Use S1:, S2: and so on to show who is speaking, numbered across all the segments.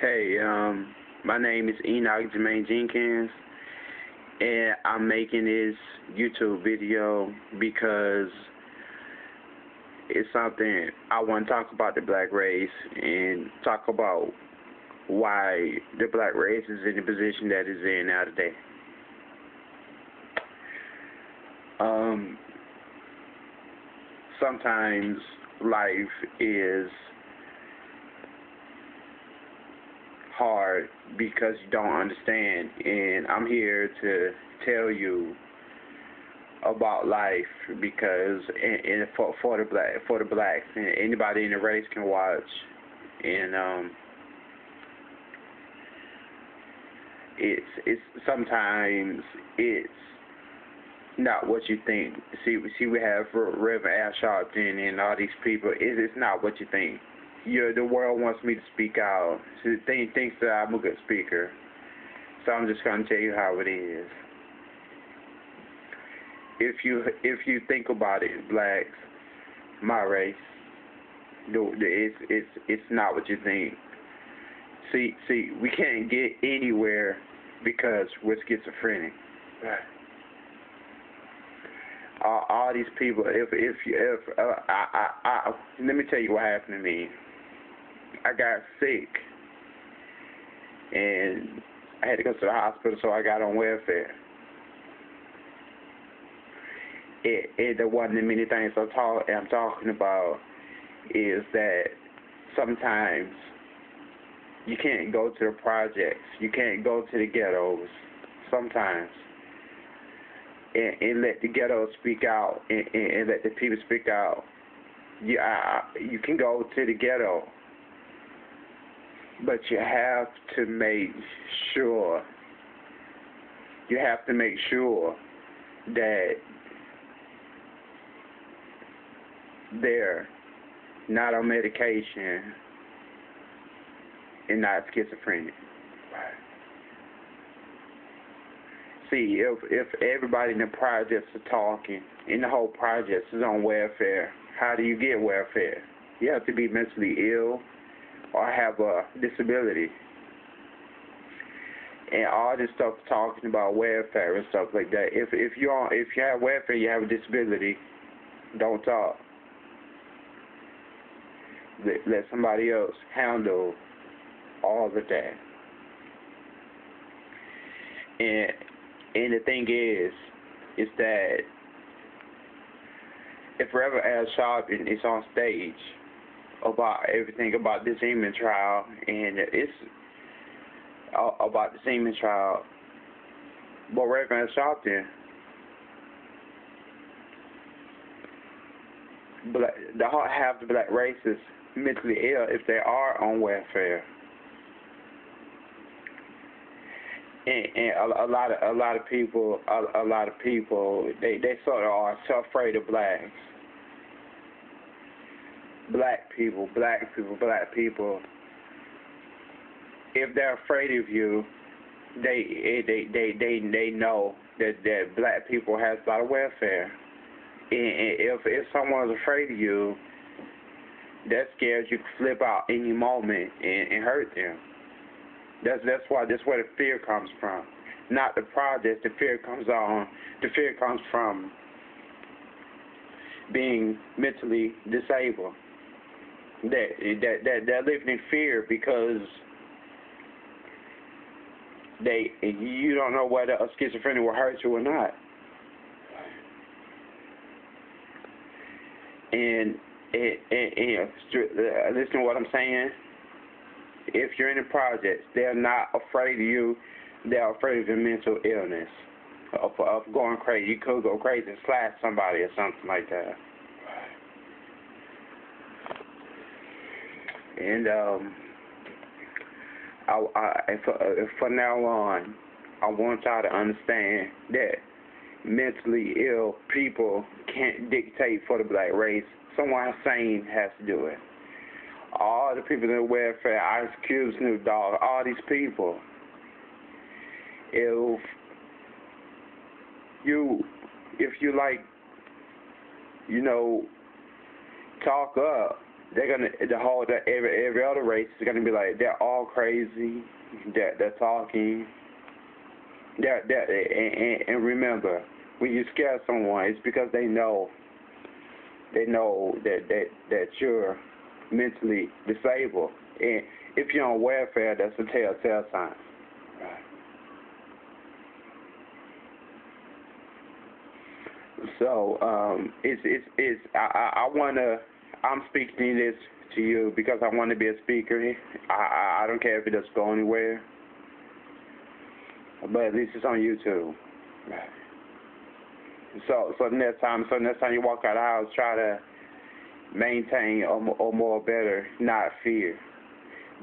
S1: Hey, um, my name is Enoch Jermaine Jenkins, and I'm making this YouTube video because it's something I want to talk about the black race and talk about why the black race is in the position that it's in now today. Um, sometimes life is hard because you don't understand. And I'm here to tell you about life because and, and for for the black for the blacks and anybody in the race can watch and um it's it's sometimes it's not what you think. See we see we have Reverend Al Sharpton and all these people. It's not what you think you the world wants me to speak out. So they thinks that I'm a good speaker. So I'm just gonna tell you how it is. If you if you think about it, blacks, my race, it's it's it's not what you think. See see, we can't get anywhere because we're schizophrenic. Right. All, all these people, if if if uh, I, I I let me tell you what happened to me. I got sick and I had to go to the hospital, so I got on welfare. It, it the one of the many things I'm, talk, I'm talking about is that sometimes you can't go to the projects, you can't go to the ghettos. Sometimes. And, and let the ghetto speak out, and, and, and let the people speak out. You, you can go to the ghetto but you have to make sure you have to make sure that they're not on medication and not schizophrenic. See, if if everybody in the projects are talking, and the whole project is on welfare, how do you get welfare? You have to be mentally ill or have a disability. And all this stuff talking about welfare and stuff like that. If if you are if you have welfare, you have a disability. Don't talk. Let, let somebody else handle all of that. And and the thing is, is that if Reverend Al Sharpton is on stage about everything about this Zimmerman trial, and it's about the Zimmerman trial. But Reverend Sharpton, black, the half the black race is mentally ill if they are on welfare. And, and a, a lot of a lot of people a, a lot of people they they sort of are so afraid of blacks black people, black people, black people, if they're afraid of you, they eh, they they they they know that that black people has a lot of welfare. And if if someone's afraid of you, that scares you to flip out any moment and, and hurt them. That's that's why that's where the fear comes from. Not the project. The fear comes on. The fear comes from being mentally disabled that that that they're living in fear because they you don't know whether a schizophrenic will hurt you or not. And, and, and, and uh, listen to what I'm saying. If you're in the projects, they're not afraid of you. They're afraid of your mental illness, of, of going crazy. You could go crazy and slash somebody or something like that. And um, I, I, for, for now on, I want y'all to understand that mentally ill people can't dictate for the black race. Someone sane has to do it. All the people in the welfare, Ice Cube, Snoop Dogg, all these people. If you, if you like, you know, talk up they're gonna the whole the, every every other race is gonna be like they're all crazy. They're they're talking. They're, they're and, and, remember, when you scare someone, it's because they know they know that that that you're mentally disabled, and if you're on welfare, that's a telltale sign. So um, it's it's it's I I, I wanna I'm speaking this to you because I want to be a speaker. I, I don't care if it doesn't go anywhere, but at least it's on YouTube. So so next time so next time you walk out of the house, try to maintain or, or more better, not fear.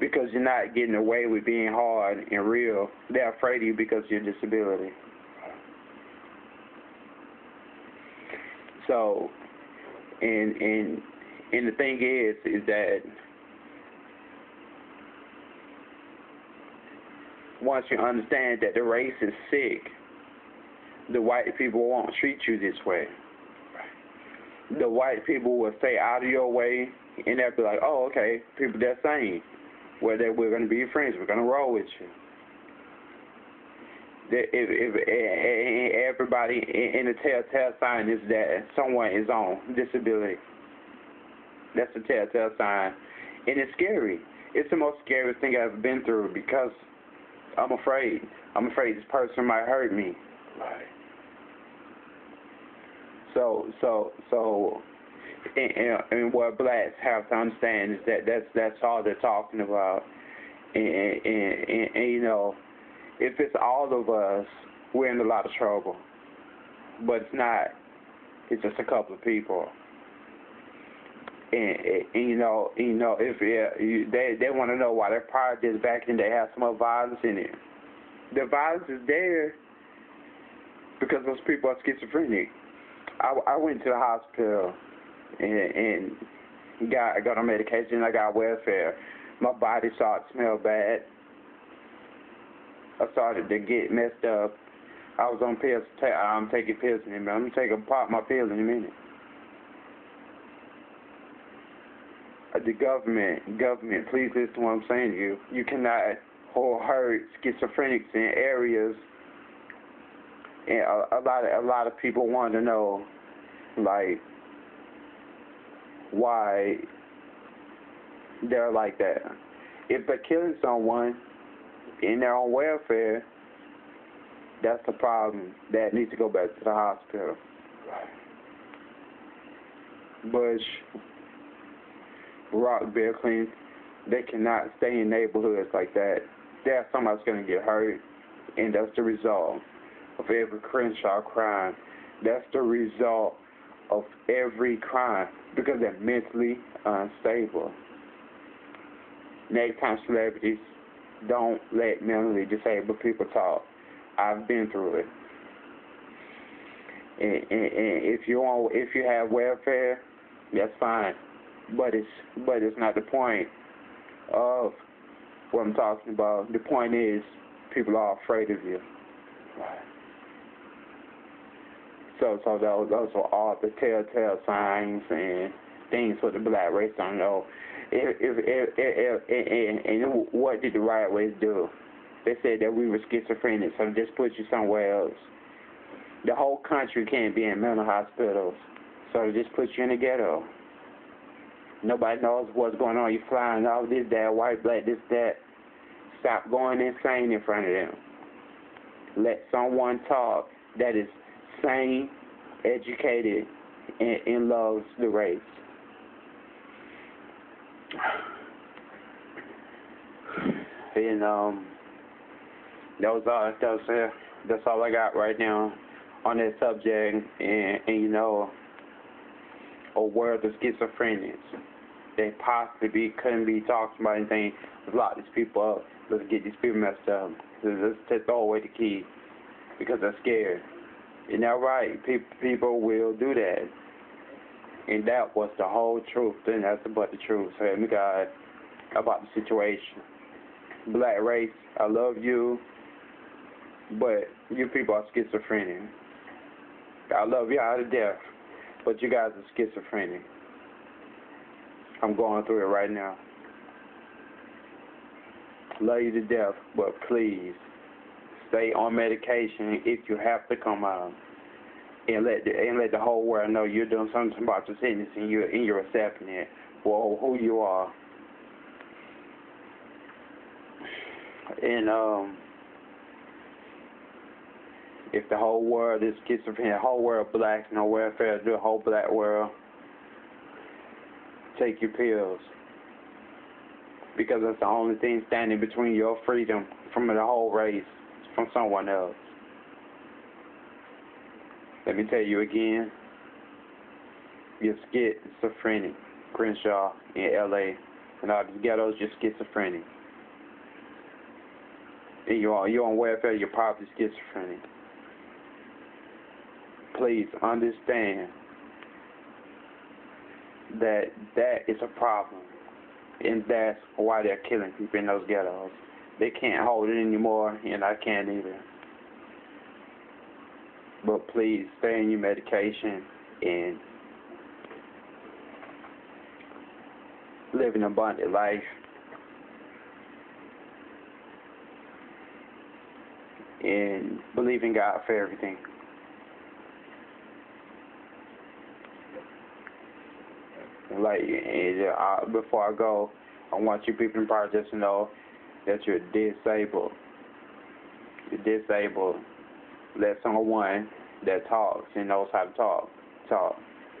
S1: Because you're not getting away with being hard and real. They're afraid of you because of your disability. So, and and and the thing is, is that once you understand that the race is sick, the white people won't treat you this way. The white people will stay out of your way, and they'll be like, "Oh, okay, people that same, well, that we're going to be friends. We're going to roll with you." If, if, if everybody in the telltale sign is that someone is on disability, that's a telltale sign, and it's scary. It's the most scariest thing I've ever been through because I'm afraid. I'm afraid this person might hurt me. Right. So, so, so, and, and, and what blacks have to understand is that that's that's all they're talking about, and, and, and, and you know, if it's all of us, we're in a lot of trouble. But it's not. It's just a couple of people. And, and you know, you know, if yeah, you, they they want to know why their projects back then they have some more violence in it. The violence is there because those people are schizophrenic. I, I went to the hospital and, and got I got on medication. I got welfare. My body started to smell bad. I started to get messed up. I was on pills. I'm taking pills in a minute. I'm gonna take a pop my pills in a minute. The government, government, please listen to what I'm saying to you. You cannot hold hurt schizophrenics in areas. And a, a lot of a lot of people want to know, like, why they're like that. If they're killing someone, in their own welfare, that's the problem. That needs to go back to the hospital. Bush, Rock, Clinton, they cannot stay in neighborhoods like that. There's somebody's going to get hurt, and that's the result of every Crenshaw crime. That's the result of every crime because they're mentally unstable. Next time celebrities don't let mentally disabled people talk. I've been through it. And, and, and if you want, if you have welfare, that's fine. But it's but it's not the point of what I'm talking about. The point is people are afraid of you. So so those those are all the telltale signs and things for the black race don't know if, if, if, if, and, and what did the right ways do? They said that we were schizophrenic, so they just put you somewhere else. The whole country can't be in mental hospitals, so they just put you in the ghetto. Nobody knows what's going on. You're flying all this, that, white, black, this, that. Stop going insane in front of them. Let someone talk that is sane, educated, and, and loves the race. And um, all. That was it. That's all I got right now on that subject. And, and you know, a world of schizophrenics. They possibly couldn't be talking about anything. Let's lock these people up. Let's get these people messed up. Let's, let's throw away the key because they're scared. And that right. People people will do that. And that was the whole truth. And that's about the truth. So me God about the situation. Black race, I love you, but you people are schizophrenic. I love y'all to death, but you guys are schizophrenic. I'm going through it right now. Love you to death, but please stay on medication if you have to come out. And let the and let the whole world know you're doing something about your sickness and you're and you're accepting it for who you are. And um if the whole world is schizophrenic, the whole world black, no welfare, the whole black world, take your pills. Because that's the only thing standing between your freedom from the whole race, from someone else. Let me tell you again, you're schizophrenic, Crenshaw in LA. And all these ghettos, you're schizophrenic. And you're on, you're on welfare, you're probably schizophrenic please understand that that is a problem, and that's why they're killing people in those ghettos. They can't hold it anymore, and I can't either. But please stay on your medication and live an abundant life. And believe in God for everything. Like, uh, before I go, I want you people in projects to know that you're disabled. You're disabled. Let someone that talks and knows how to talk talk.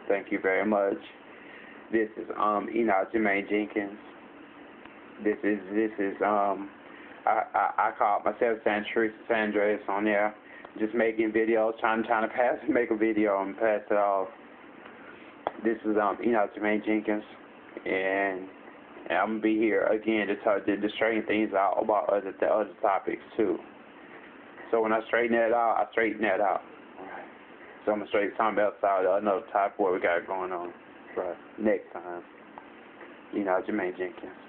S1: Thank you very much. This is um Enoch Jermaine Jenkins. This is this is um I I, I call myself Sandra Sandra on there. Just making videos, trying trying to pass make a video and pass it off. This is um Enoch Jermaine Jenkins, and, and I'm gonna be here again to talk to, straighten things out about other the other topics too. So when I straighten that out, I straighten that out. Right. So I'm gonna straighten something else out, another topic what we got going on. Right. Next time. Enoch Jermaine Jenkins.